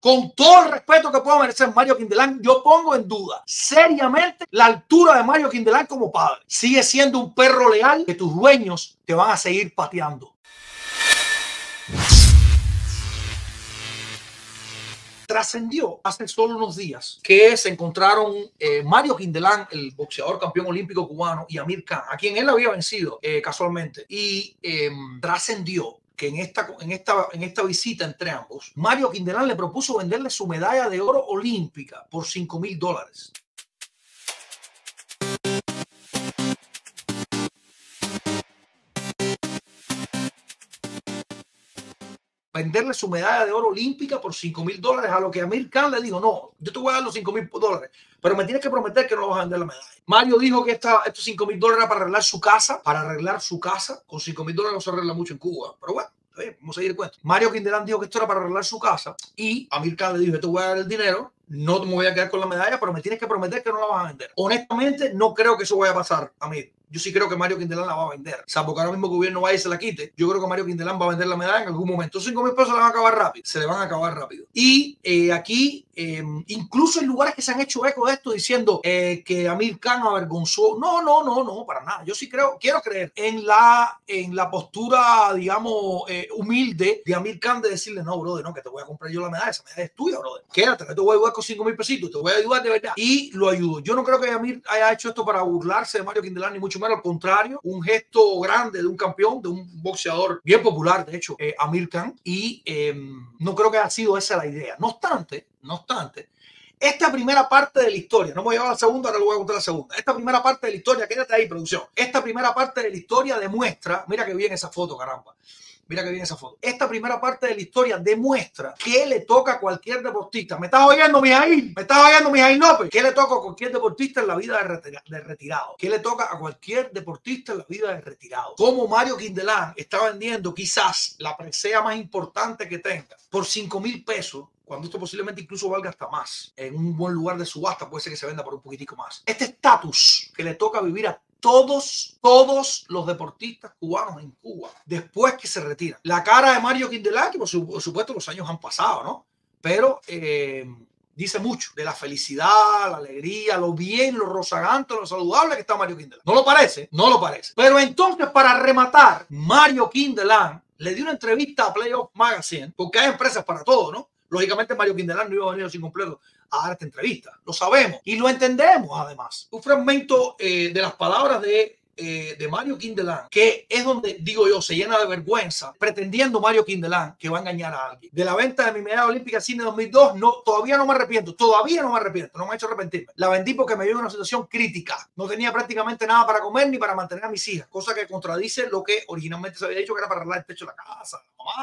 con todo el respeto que pueda merecer Mario Quindelán, yo pongo en duda seriamente la altura de Mario Quindelán como padre. Sigue siendo un perro leal que tus dueños te van a seguir pateando. trascendió hace solo unos días que se encontraron eh, Mario Quindelán, el boxeador campeón olímpico cubano, y Amir Khan, a quien él había vencido eh, casualmente, y em, trascendió que en esta, en, esta, en esta visita entre ambos, Mario Quindelán le propuso venderle su medalla de oro olímpica por 5 mil dólares. Venderle su medalla de oro olímpica por 5 mil dólares, a lo que Amir Khan le dijo, no, yo te voy a dar los 5 mil dólares, pero me tienes que prometer que no vas a vender la medalla. Mario dijo que esta, estos 5 mil dólares para arreglar su casa, para arreglar su casa, con 5 mil dólares no se arregla mucho en Cuba, pero bueno. Vamos a seguir el cuento. Mario Quindelán dijo que esto era para arreglar su casa y Amir Khan le dijo, yo te voy a dar el dinero, no me voy a quedar con la medalla, pero me tienes que prometer que no la vas a vender. Honestamente, no creo que eso vaya a pasar, Amir yo sí creo que Mario Quindelán la va a vender. Salvo que ahora mismo el gobierno vaya y se la quite. Yo creo que Mario Quindelán va a vender la medalla en algún momento. 5 mil pesos se van a acabar rápido. Se le van a acabar rápido. Y eh, aquí, eh, incluso en lugares que se han hecho eco de esto diciendo eh, que Amir Khan avergonzó. No, no, no, no, para nada. Yo sí creo, quiero creer en la, en la postura, digamos, humilde de Amir Khan de decirle, no, brother, no, que te voy a comprar yo la medalla. Esa medalla es tuya, brother. Quédate, que te voy a ayudar con 5 mil pesitos. Te voy a ayudar de verdad. Y lo ayudo. Yo no creo que Amir haya hecho esto para burlarse de Mario Quindelán, ni mucho al contrario un gesto grande de un campeón, de un boxeador bien popular, de hecho, eh, Amir Khan, y em, no creo que haya sido esa la idea. No obstante, no obstante, esta primera parte de la historia, no voy a llevar la segunda, ahora lo voy a contar la segunda. Esta primera parte de la historia, quédate ahí, producción. Esta primera parte de la historia demuestra, mira que bien esa foto, caramba. Mira que viene esa foto. Esta primera parte de la historia demuestra que le toca a cualquier deportista. ¿Me estás oyendo, Mijail? ¿Me estás oyendo, Mijail López? ¿Qué le toca a cualquier deportista en la vida de, retirado? ¿Qué le toca a cualquier deportista en la vida de retirado? Como Mario Quindelán está vendiendo quizás la presea más importante que tenga por 5 mil pesos cuando esto posiblemente incluso valga hasta más. En un buen lugar de subasta puede ser que se venda por un poquitico más. Este estatus que le toca vivir a todos, todos los deportistas cubanos en Cuba después que se retiran. La cara de Mario Quindelá, que por, supuesto los años han pasado, ¿no? Pero eh, dice mucho de la felicidad, la alegría, lo bien, lo rozagante, lo saludable que está Mario Quindelán. ¿No lo parece? No lo parece. Pero entonces, para rematar, Mario Quindelán le dio una entrevista a Playoff Magazine, porque hay empresas para todo, ¿no? Lógicamente, Mario Quindelán no iba a venir sin completo a dar esta entrevista. Lo sabemos y lo entendemos además. Un fragmento eh, de las palabras de eh, de Mario Quindelán, que es donde, digo yo, se llena de vergüenza, pretendiendo Mario Quindelán que va a engañar a alguien. De la venta de mi medalla olímpica Cine 2002, no, todavía no me arrepiento, todavía no me arrepiento, no me ha hecho arrepentirme. La vendí porque me dio una situación crítica. No tenía prácticamente nada para comer ni para mantener a mis hijas, cosa que contradice lo que originalmente se había dicho que era para arreglar el techo de la casa,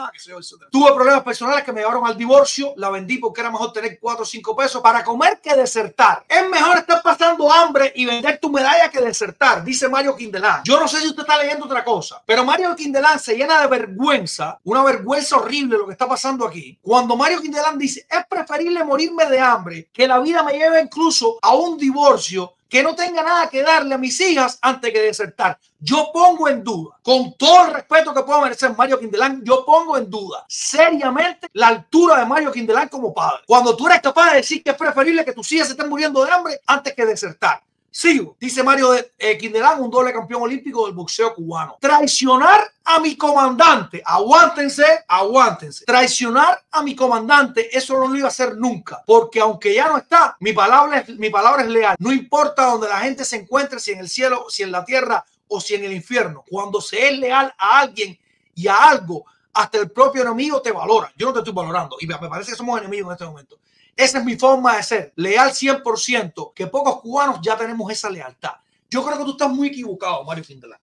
etc. Tuve problemas personales que me llevaron al divorcio, la vendí porque era mejor tener 4 o 5 pesos para comer que desertar. Es mejor estar pasando hambre y vender tu medalla que desertar, dice Mario Quindelán yo no sé si usted está leyendo otra cosa, pero Mario Quindelán se llena de vergüenza, una vergüenza horrible lo que está pasando aquí. Cuando Mario Quindelán dice, es preferible morirme de hambre que la vida me lleve incluso a un divorcio que no tenga nada que darle a mis hijas antes que desertar. Yo pongo en duda, con todo el respeto que pueda merecer Mario Quindelán, yo pongo en duda seriamente la altura de Mario Quindelán como padre. Cuando tú eres capaz de decir que es preferible que tus hijas se estén muriendo de hambre antes que desertar. Sigo, dice Mario de, eh, Quindelán, un doble campeón olímpico del boxeo cubano. Traicionar a mi comandante, aguántense, aguántense. Traicionar a mi comandante, eso no lo iba a hacer nunca, porque aunque ya no está, mi palabra es, mi palabra es leal. No importa donde la gente se encuentre, si en el cielo, si en la tierra o si en el infierno. Cuando se es leal a alguien y a algo, hasta el propio enemigo te valora. Yo no te estoy valorando y me parece que somos enemigos en este momento. Esa es mi forma de ser, leal 100%, que pocos cubanos ya tenemos esa lealtad. Yo creo que tú estás muy equivocado, Mario Quindelán.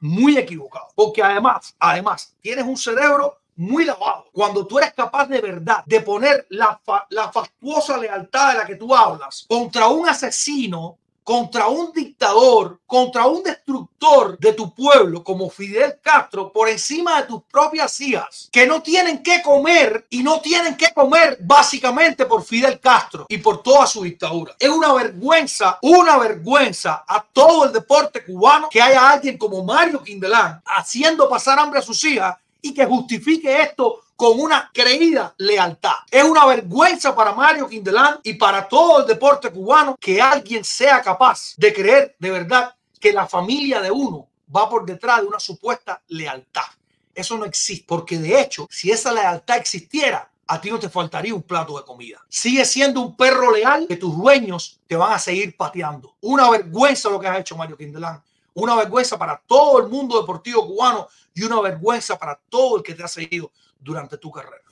Muy equivocado, porque además, además, tienes un cerebro muy lavado. Cuando tú eres capaz de verdad de poner la, la fastuosa lealtad de la que tú hablas contra un asesino contra un dictador, contra un destructor de tu pueblo como Fidel Castro por encima de tus propias hijas que no tienen que comer y no tienen que comer básicamente por Fidel Castro y por toda su dictadura. Es una vergüenza, una vergüenza a todo el deporte cubano que haya alguien como Mario Quindelán haciendo pasar hambre a sus hijas y que justifique esto con una creída lealtad. Es una vergüenza para Mario Quindelán y para todo el deporte cubano que alguien sea capaz de creer de verdad que la familia de uno va por detrás de una supuesta lealtad. Eso no existe, porque de hecho, si esa lealtad existiera, a ti no te faltaría un plato de comida. Sigue siendo un perro leal que tus dueños te van a seguir pateando. Una vergüenza lo que has hecho, Mario Quindelán. Una vergüenza para todo el mundo deportivo cubano y una vergüenza para todo el que te ha seguido durante tu carrera.